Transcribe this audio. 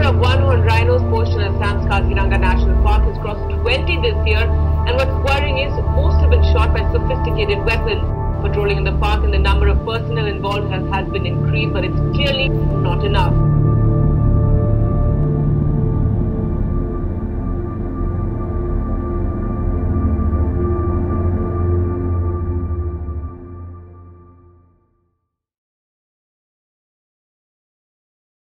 number of one-horned rhinos portion of Assam's Kaziranga National Park has crossed 20 this year, and what's worrying is most have been shot by sophisticated weapons. Patrolling in the park and the number of personnel involved has, has been increased, but it's clearly not enough.